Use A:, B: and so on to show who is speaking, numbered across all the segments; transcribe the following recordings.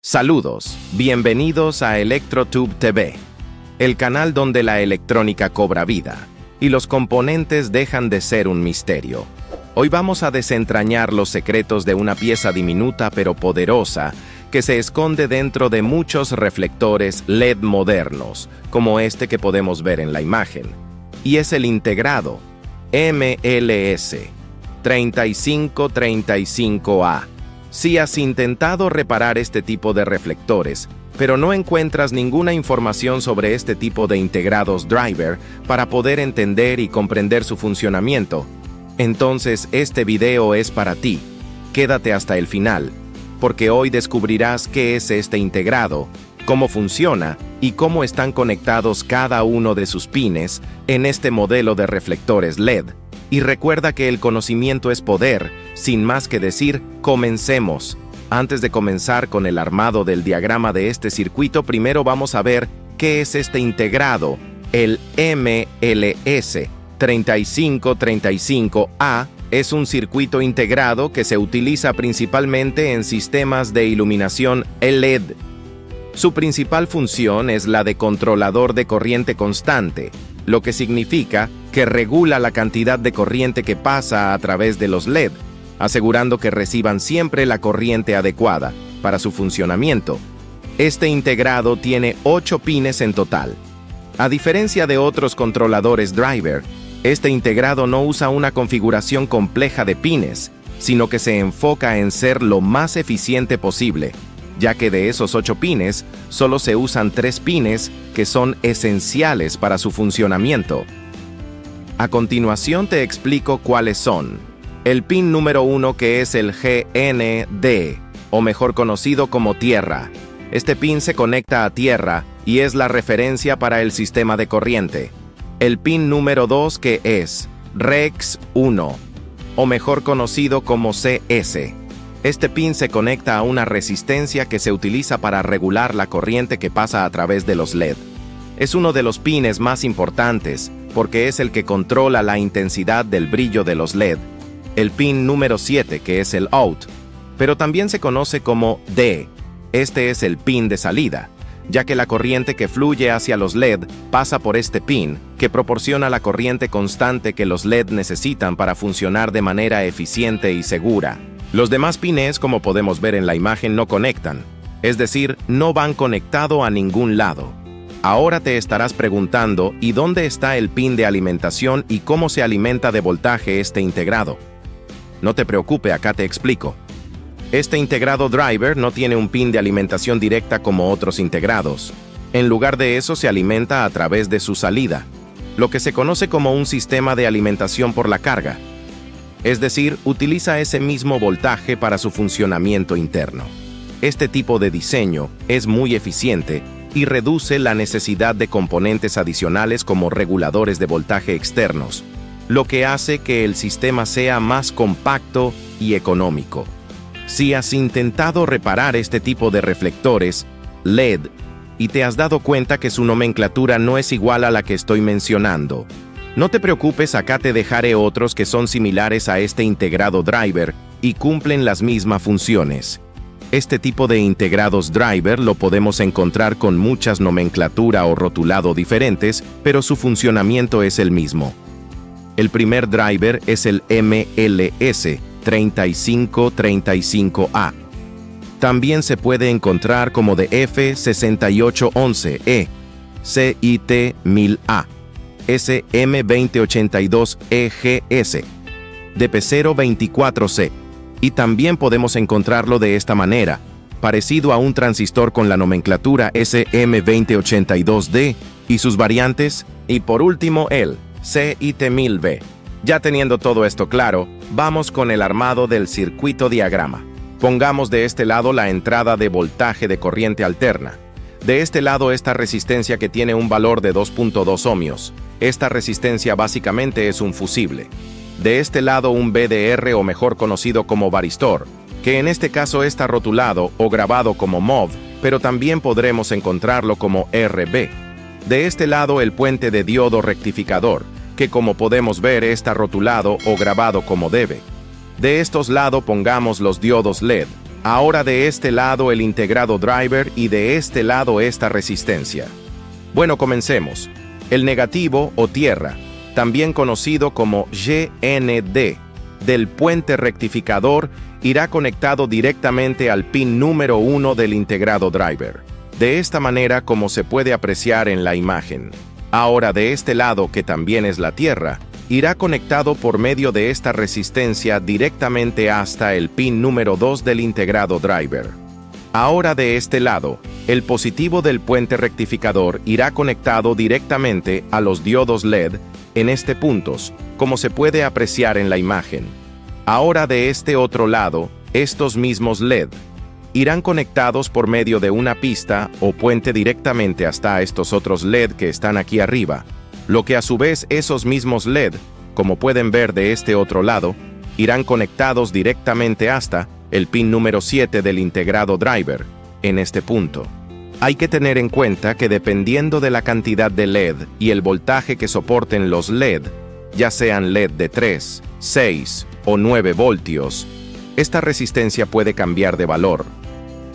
A: Saludos, bienvenidos a ElectroTube TV, el canal donde la electrónica cobra vida y los componentes dejan de ser un misterio. Hoy vamos a desentrañar los secretos de una pieza diminuta pero poderosa que se esconde dentro de muchos reflectores LED modernos, como este que podemos ver en la imagen. Y es el integrado MLS 3535A si has intentado reparar este tipo de reflectores, pero no encuentras ninguna información sobre este tipo de integrados driver para poder entender y comprender su funcionamiento, entonces este video es para ti. Quédate hasta el final, porque hoy descubrirás qué es este integrado, cómo funciona y cómo están conectados cada uno de sus pines en este modelo de reflectores LED. Y recuerda que el conocimiento es poder, sin más que decir, comencemos. Antes de comenzar con el armado del diagrama de este circuito, primero vamos a ver qué es este integrado, el MLS 3535A es un circuito integrado que se utiliza principalmente en sistemas de iluminación LED. Su principal función es la de controlador de corriente constante, lo que significa que regula la cantidad de corriente que pasa a través de los LED, asegurando que reciban siempre la corriente adecuada para su funcionamiento. Este integrado tiene 8 pines en total. A diferencia de otros controladores driver, este integrado no usa una configuración compleja de pines, sino que se enfoca en ser lo más eficiente posible, ya que de esos 8 pines, solo se usan 3 pines que son esenciales para su funcionamiento. A continuación te explico cuáles son. El pin número 1 que es el GND, o mejor conocido como tierra. Este pin se conecta a tierra y es la referencia para el sistema de corriente. El pin número 2 que es REX 1, o mejor conocido como CS. Este pin se conecta a una resistencia que se utiliza para regular la corriente que pasa a través de los LED. Es uno de los pines más importantes porque es el que controla la intensidad del brillo de los LED. El pin número 7, que es el OUT, pero también se conoce como D. Este es el pin de salida, ya que la corriente que fluye hacia los LED pasa por este pin, que proporciona la corriente constante que los LED necesitan para funcionar de manera eficiente y segura. Los demás pines, como podemos ver en la imagen, no conectan, es decir, no van conectado a ningún lado. Ahora te estarás preguntando, ¿y dónde está el pin de alimentación y cómo se alimenta de voltaje este integrado? No te preocupe, acá te explico. Este integrado driver no tiene un pin de alimentación directa como otros integrados. En lugar de eso se alimenta a través de su salida, lo que se conoce como un sistema de alimentación por la carga, es decir, utiliza ese mismo voltaje para su funcionamiento interno. Este tipo de diseño es muy eficiente y reduce la necesidad de componentes adicionales como reguladores de voltaje externos, lo que hace que el sistema sea más compacto y económico. Si has intentado reparar este tipo de reflectores, LED, y te has dado cuenta que su nomenclatura no es igual a la que estoy mencionando, no te preocupes, acá te dejaré otros que son similares a este integrado driver y cumplen las mismas funciones. Este tipo de integrados driver lo podemos encontrar con muchas nomenclatura o rotulado diferentes, pero su funcionamiento es el mismo. El primer driver es el MLS 3535A. También se puede encontrar como de F6811E, CIT 1000A. SM2082EGS, DP024C, y también podemos encontrarlo de esta manera, parecido a un transistor con la nomenclatura SM2082D y sus variantes, y por último el CIT1000B. Ya teniendo todo esto claro, vamos con el armado del circuito diagrama. Pongamos de este lado la entrada de voltaje de corriente alterna. De este lado esta resistencia que tiene un valor de 2.2 ohmios. Esta resistencia básicamente es un fusible. De este lado un BDR o mejor conocido como varistor, que en este caso está rotulado o grabado como MOV, pero también podremos encontrarlo como RB. De este lado el puente de diodo rectificador, que como podemos ver está rotulado o grabado como debe. De estos lados pongamos los diodos LED, Ahora de este lado el integrado driver y de este lado esta resistencia. Bueno, comencemos. El negativo o tierra, también conocido como GND, del puente rectificador irá conectado directamente al pin número 1 del integrado driver. De esta manera como se puede apreciar en la imagen. Ahora de este lado, que también es la Tierra, irá conectado por medio de esta resistencia directamente hasta el pin número 2 del integrado driver. Ahora de este lado, el positivo del puente rectificador irá conectado directamente a los diodos LED en este puntos, como se puede apreciar en la imagen. Ahora de este otro lado, estos mismos LED irán conectados por medio de una pista o puente directamente hasta estos otros LED que están aquí arriba, lo que a su vez esos mismos LED, como pueden ver de este otro lado, irán conectados directamente hasta el pin número 7 del integrado driver, en este punto. Hay que tener en cuenta que dependiendo de la cantidad de LED y el voltaje que soporten los LED, ya sean LED de 3, 6 o 9 voltios, esta resistencia puede cambiar de valor.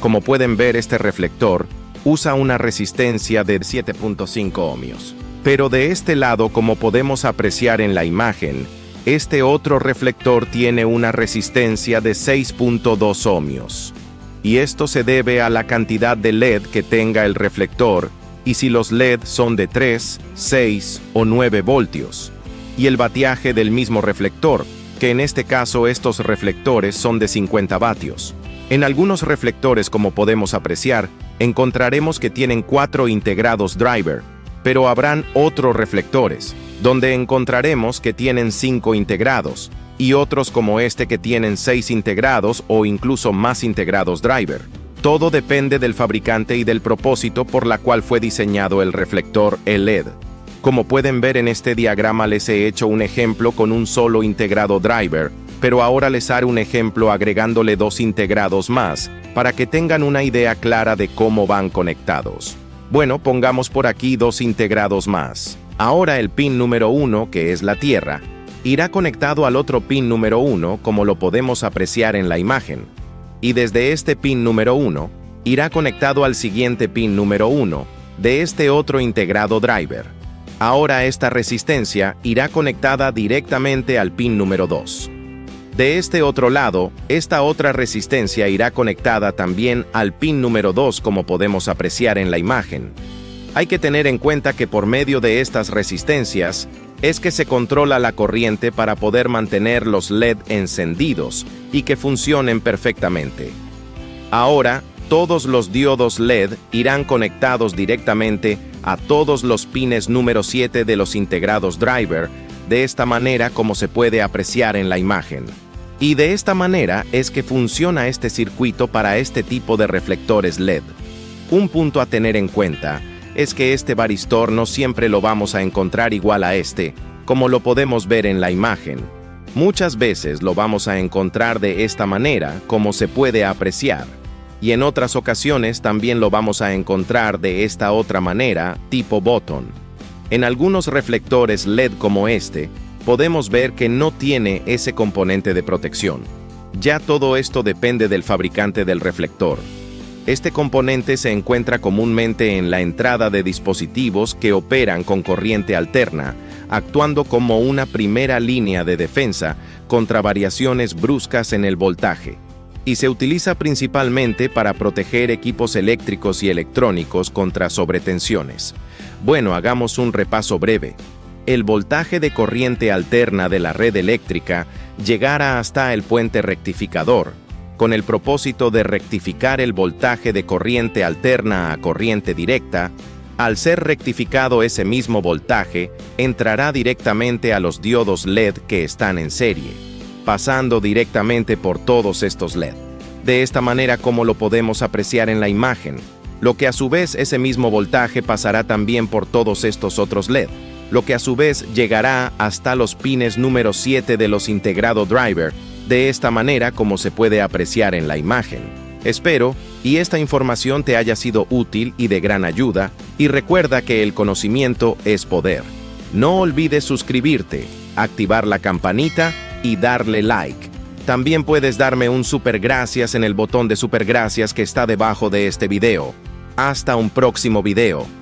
A: Como pueden ver, este reflector usa una resistencia de 7.5 ohmios. Pero de este lado, como podemos apreciar en la imagen, este otro reflector tiene una resistencia de 6.2 ohmios. Y esto se debe a la cantidad de LED que tenga el reflector y si los LED son de 3, 6 o 9 voltios. Y el bateaje del mismo reflector, que en este caso estos reflectores son de 50 vatios. En algunos reflectores, como podemos apreciar, encontraremos que tienen cuatro integrados driver, pero habrán otros reflectores, donde encontraremos que tienen cinco integrados, y otros como este que tienen seis integrados o incluso más integrados driver. Todo depende del fabricante y del propósito por la cual fue diseñado el reflector LED. Como pueden ver en este diagrama les he hecho un ejemplo con un solo integrado driver, pero ahora les haré un ejemplo agregándole dos integrados más, para que tengan una idea clara de cómo van conectados. Bueno, pongamos por aquí dos integrados más. Ahora el pin número 1, que es la Tierra, irá conectado al otro pin número 1, como lo podemos apreciar en la imagen. Y desde este pin número 1, irá conectado al siguiente pin número 1, de este otro integrado driver. Ahora esta resistencia irá conectada directamente al pin número 2. De este otro lado, esta otra resistencia irá conectada también al pin número 2 como podemos apreciar en la imagen. Hay que tener en cuenta que por medio de estas resistencias es que se controla la corriente para poder mantener los LED encendidos y que funcionen perfectamente. Ahora, todos los diodos LED irán conectados directamente a todos los pines número 7 de los integrados driver, de esta manera como se puede apreciar en la imagen. Y de esta manera es que funciona este circuito para este tipo de reflectores LED. Un punto a tener en cuenta es que este varistor no siempre lo vamos a encontrar igual a este, como lo podemos ver en la imagen. Muchas veces lo vamos a encontrar de esta manera, como se puede apreciar y en otras ocasiones también lo vamos a encontrar de esta otra manera, tipo botón. En algunos reflectores LED como este, podemos ver que no tiene ese componente de protección. Ya todo esto depende del fabricante del reflector. Este componente se encuentra comúnmente en la entrada de dispositivos que operan con corriente alterna, actuando como una primera línea de defensa contra variaciones bruscas en el voltaje y se utiliza principalmente para proteger equipos eléctricos y electrónicos contra sobretensiones. Bueno, hagamos un repaso breve. El voltaje de corriente alterna de la red eléctrica llegará hasta el puente rectificador, con el propósito de rectificar el voltaje de corriente alterna a corriente directa, al ser rectificado ese mismo voltaje, entrará directamente a los diodos LED que están en serie pasando directamente por todos estos LED. De esta manera como lo podemos apreciar en la imagen, lo que a su vez ese mismo voltaje pasará también por todos estos otros LED, lo que a su vez llegará hasta los pines número 7 de los integrado driver, de esta manera como se puede apreciar en la imagen. Espero, y esta información te haya sido útil y de gran ayuda, y recuerda que el conocimiento es poder. No olvides suscribirte, activar la campanita y darle like. También puedes darme un super gracias en el botón de super gracias que está debajo de este video. Hasta un próximo video.